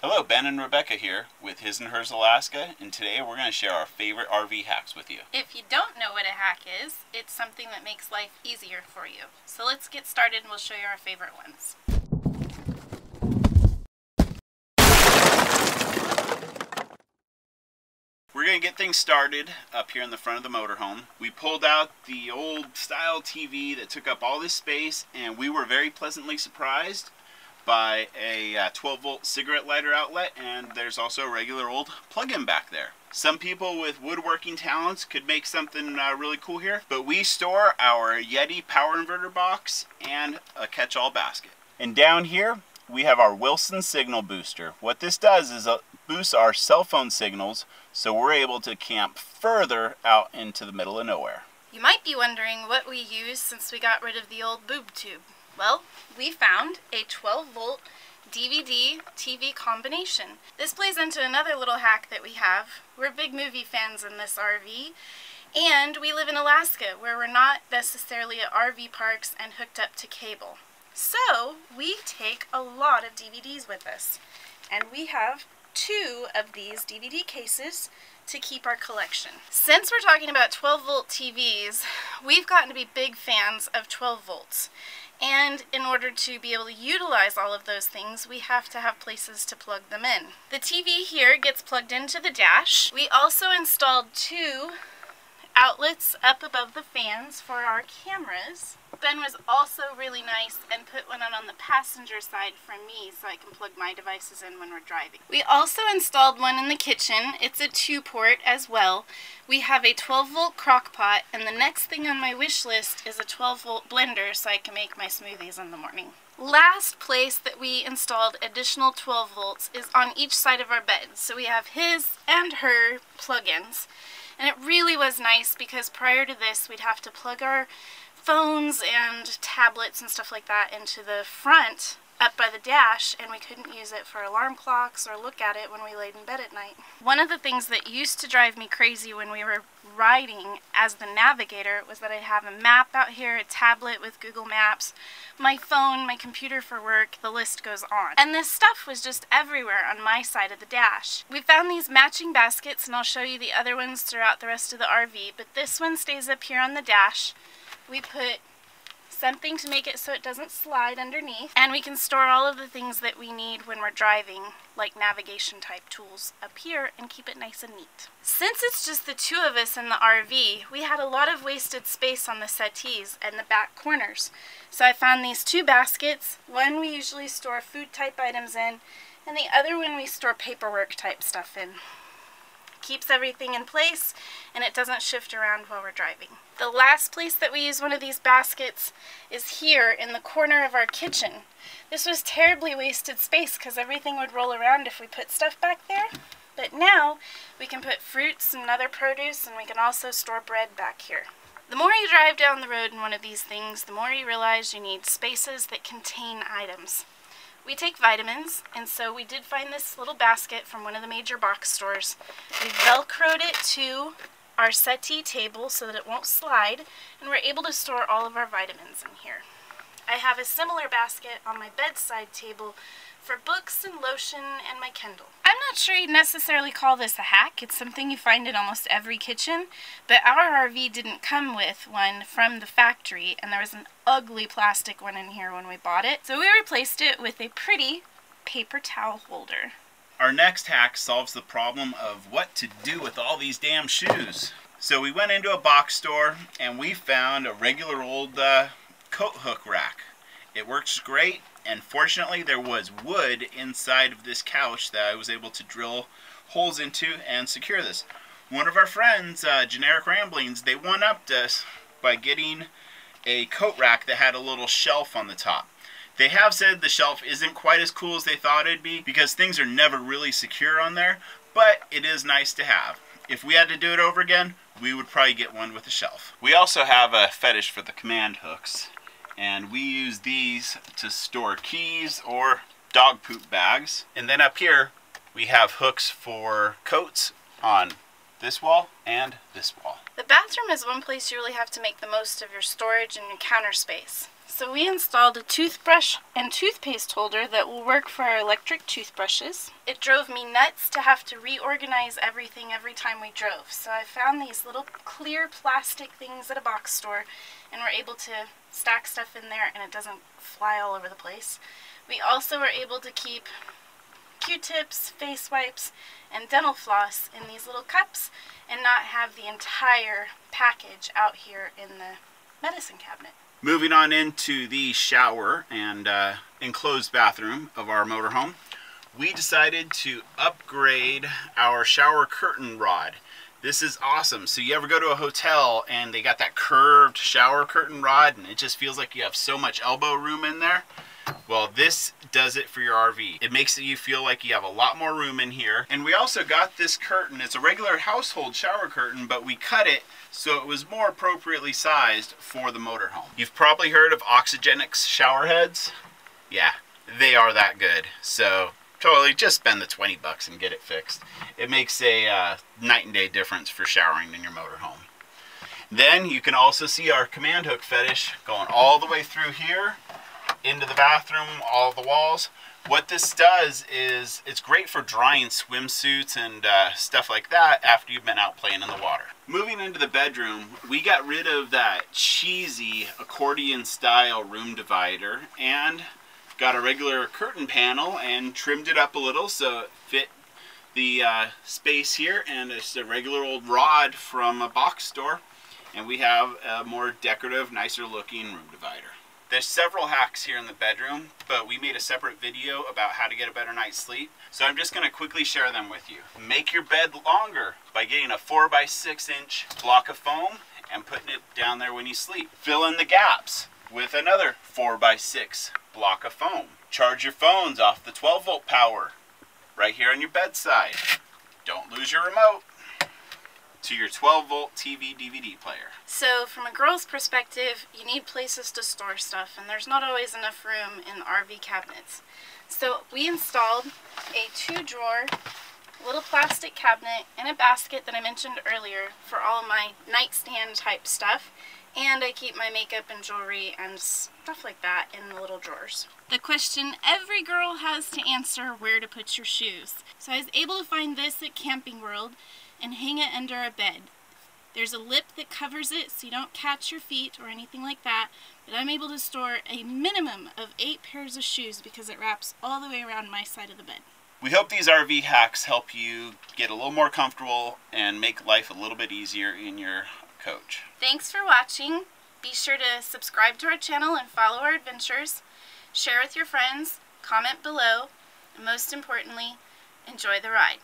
Hello, Ben and Rebecca here with His and Hers Alaska, and today we're going to share our favorite RV hacks with you. If you don't know what a hack is, it's something that makes life easier for you. So let's get started and we'll show you our favorite ones. We're going to get things started up here in the front of the motorhome. We pulled out the old style TV that took up all this space, and we were very pleasantly surprised by a uh, 12 volt cigarette lighter outlet and there's also a regular old plug-in back there. Some people with woodworking talents could make something uh, really cool here, but we store our Yeti power inverter box and a catch-all basket. And down here, we have our Wilson signal booster. What this does is it boosts our cell phone signals so we're able to camp further out into the middle of nowhere. You might be wondering what we use since we got rid of the old boob tube. Well, we found a 12 volt DVD TV combination. This plays into another little hack that we have. We're big movie fans in this RV and we live in Alaska where we're not necessarily at RV parks and hooked up to cable. So we take a lot of DVDs with us and we have two of these DVD cases to keep our collection. Since we're talking about 12 volt TVs, we've gotten to be big fans of 12 volts. And in order to be able to utilize all of those things, we have to have places to plug them in. The TV here gets plugged into the dash. We also installed two outlets up above the fans for our cameras. Ben was also really nice and put one on on the passenger side for me so I can plug my devices in when we're driving. We also installed one in the kitchen. It's a two port as well. We have a 12 volt crock pot and the next thing on my wish list is a 12 volt blender so I can make my smoothies in the morning. Last place that we installed additional 12 volts is on each side of our bed. So we have his and her plug-ins. And it really was nice because prior to this we'd have to plug our phones and tablets and stuff like that into the front up by the dash and we couldn't use it for alarm clocks or look at it when we laid in bed at night. One of the things that used to drive me crazy when we were riding as the navigator was that I'd have a map out here, a tablet with Google Maps, my phone, my computer for work, the list goes on. And this stuff was just everywhere on my side of the dash. We found these matching baskets and I'll show you the other ones throughout the rest of the RV, but this one stays up here on the dash. We put something to make it so it doesn't slide underneath. And we can store all of the things that we need when we're driving, like navigation type tools up here and keep it nice and neat. Since it's just the two of us in the RV, we had a lot of wasted space on the settees and the back corners. So I found these two baskets. One we usually store food type items in, and the other one we store paperwork type stuff in keeps everything in place and it doesn't shift around while we're driving. The last place that we use one of these baskets is here in the corner of our kitchen. This was terribly wasted space because everything would roll around if we put stuff back there. But now we can put fruits and other produce and we can also store bread back here. The more you drive down the road in one of these things, the more you realize you need spaces that contain items. We take vitamins, and so we did find this little basket from one of the major box stores. We velcroed it to our settee table so that it won't slide, and we're able to store all of our vitamins in here. I have a similar basket on my bedside table for books and lotion and my Kindle. I'm not sure you'd necessarily call this a hack. It's something you find in almost every kitchen, but our RV didn't come with one from the factory, and there was an ugly plastic one in here when we bought it. So we replaced it with a pretty paper towel holder. Our next hack solves the problem of what to do with all these damn shoes. So we went into a box store and we found a regular old uh, coat hook rack. It works great and fortunately there was wood inside of this couch that I was able to drill holes into and secure this. One of our friends, uh, Generic Ramblings, they one-upped us by getting a coat rack that had a little shelf on the top. They have said the shelf isn't quite as cool as they thought it'd be because things are never really secure on there, but it is nice to have. If we had to do it over again, we would probably get one with a shelf. We also have a fetish for the command hooks and we use these to store keys or dog poop bags. And then up here we have hooks for coats on this wall and this wall. The bathroom is one place you really have to make the most of your storage and your counter space. So we installed a toothbrush and toothpaste holder that will work for our electric toothbrushes. It drove me nuts to have to reorganize everything every time we drove. So I found these little clear plastic things at a box store and we're able to stack stuff in there and it doesn't fly all over the place. We also were able to keep Q-tips, face wipes, and dental floss in these little cups and not have the entire package out here in the medicine cabinet. Moving on into the shower and uh, enclosed bathroom of our motorhome, we decided to upgrade our shower curtain rod. This is awesome. So you ever go to a hotel and they got that curved shower curtain rod and it just feels like you have so much elbow room in there? Well, this does it for your RV. It makes you feel like you have a lot more room in here. And we also got this curtain. It's a regular household shower curtain, but we cut it so it was more appropriately sized for the motorhome. You've probably heard of Oxygenics shower heads. Yeah, they are that good. So totally just spend the 20 bucks and get it fixed. It makes a uh, night and day difference for showering in your motorhome. Then you can also see our command hook fetish going all the way through here into the bathroom, all the walls. What this does is it's great for drying swimsuits and uh, stuff like that after you've been out playing in the water. Moving into the bedroom, we got rid of that cheesy accordion style room divider and got a regular curtain panel and trimmed it up a little so it fit the uh, space here and it's a regular old rod from a box store and we have a more decorative, nicer looking room divider. There's several hacks here in the bedroom, but we made a separate video about how to get a better night's sleep. So I'm just gonna quickly share them with you. Make your bed longer by getting a four by six inch block of foam and putting it down there when you sleep. Fill in the gaps with another four by six block of foam. Charge your phones off the 12 volt power right here on your bedside. Don't lose your remote to your 12 volt TV DVD player. So from a girl's perspective, you need places to store stuff and there's not always enough room in RV cabinets. So we installed a two drawer little plastic cabinet and a basket that I mentioned earlier for all of my nightstand type stuff and I keep my makeup and jewelry and stuff like that in the little drawers. The question every girl has to answer where to put your shoes. So I was able to find this at Camping World and hang it under a bed. There's a lip that covers it so you don't catch your feet or anything like that, but I'm able to store a minimum of eight pairs of shoes because it wraps all the way around my side of the bed. We hope these RV hacks help you get a little more comfortable and make life a little bit easier in your coach. Thanks for watching. Be sure to subscribe to our channel and follow our adventures. Share with your friends, comment below, and most importantly, enjoy the ride.